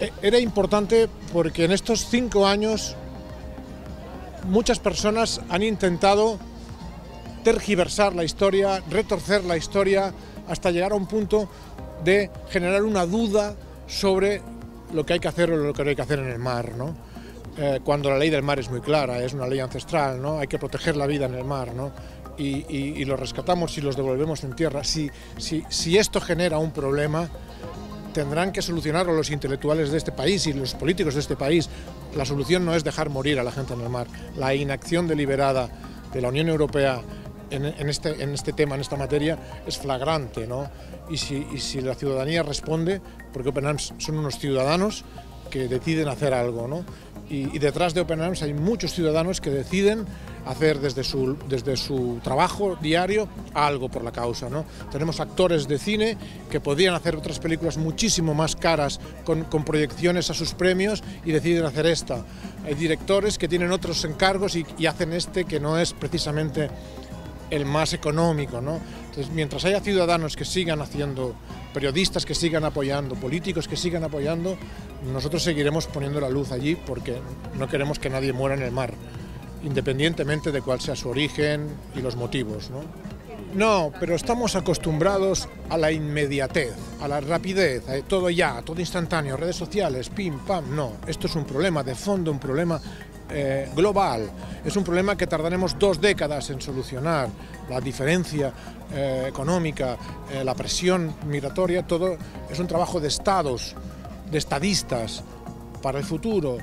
E, era importante porque en estos cinco años muchas personas han intentado tergiversar la historia, retorcer la historia, hasta llegar a un punto de generar una duda sobre lo que hay que hacer o lo que no hay que hacer en el mar, ¿no? Eh, cuando la ley del mar es muy clara, es una ley ancestral, ¿no? Hay que proteger la vida en el mar, ¿no? Y, y, y los rescatamos y los devolvemos en tierra. Si, si, si esto genera un problema, tendrán que solucionarlo los intelectuales de este país y los políticos de este país. La solución no es dejar morir a la gente en el mar. La inacción deliberada de la Unión Europea en, este, en este tema, en esta materia, es flagrante. ¿no? Y, si, y si la ciudadanía responde, porque Open Arms son unos ciudadanos que deciden hacer algo. ¿no? Y, detrás de Open Arms hay muchos ciudadanos que deciden hacer desde su, desde su trabajo diario algo por la causa. ¿no? Tenemos actores de cine que podrían hacer otras películas muchísimo más caras con, con proyecciones a sus premios y deciden hacer esta. Hay directores que tienen otros encargos y, y hacen este que no es precisamente el más económico. ¿no? Entonces, mientras haya ciudadanos que sigan haciendo, periodistas que sigan apoyando, políticos que sigan apoyando, nosotros seguiremos poniendo la luz allí porque no queremos que nadie muera en el mar, independientemente de cuál sea su origen y los motivos. ¿no? No, pero estamos acostumbrados a la inmediatez, a la rapidez, a todo ya, todo instantáneo, redes sociales, pim, pam. No, esto es un problema de fondo, un problema eh, global. Es un problema que tardaremos dos décadas en solucionar. La diferencia eh, económica, eh, la presión migratoria, todo es un trabajo de estados, de estadistas para el futuro.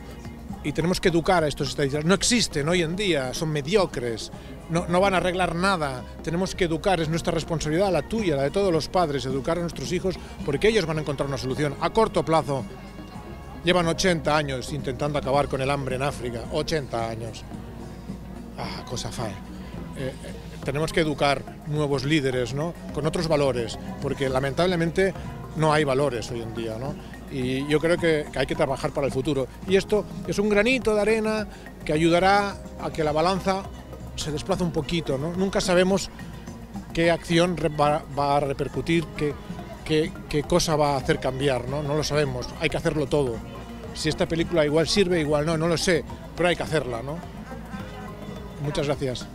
Y tenemos que educar a estos estadistas. No existen hoy en día, son mediocres, no, no, van a arreglar nada. Tenemos que educar, es nuestra responsabilidad, la tuya, la de todos los padres, educar a nuestros hijos porque ellos van a encontrar una solución a corto plazo. Llevan 80 años intentando acabar con el hambre en África, 80 años. Ah, cosa fa. Eh, eh, tenemos que educar nuevos líderes, ¿no? Con otros valores, porque lamentablemente no hay valores hoy en día, ¿no? Y yo creo que, hay que trabajar para el futuro. Y esto es un granito de arena que ayudará a que la balanza se desplaza un poquito, ¿no? Nunca sabemos qué acción va, va a repercutir, qué, qué, qué, cosa va a hacer cambiar, ¿no? No lo sabemos, hay que hacerlo todo. Si esta película igual sirve, igual no, no lo sé, pero hay que hacerla, ¿no? Muchas gracias.